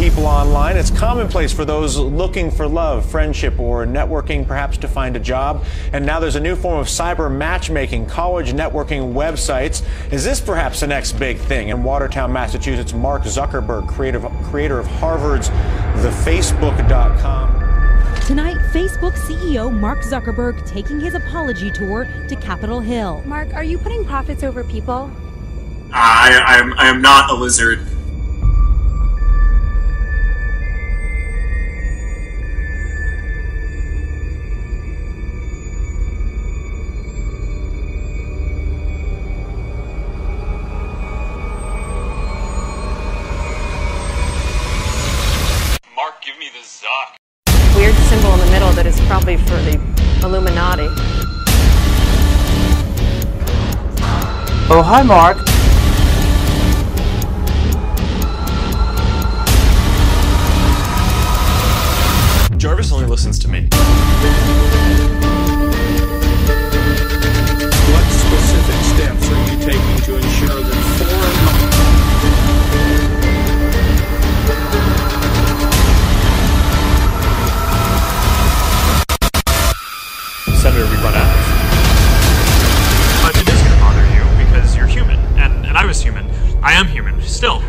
people online. It's commonplace for those looking for love, friendship, or networking, perhaps to find a job. And now there's a new form of cyber matchmaking, college networking websites. Is this perhaps the next big thing? In Watertown, Massachusetts, Mark Zuckerberg, creative, creator of Harvard's TheFacebook.com. Tonight, Facebook CEO Mark Zuckerberg taking his apology tour to Capitol Hill. Mark, are you putting profits over people? I, I, am, I am not a lizard. Zuck. Weird symbol in the middle that is probably for the Illuminati. Oh, hi, Mark. Jarvis only listens to me. Senator, we run out. But it is going to bother you because you're human, and, and I was human. I am human, still.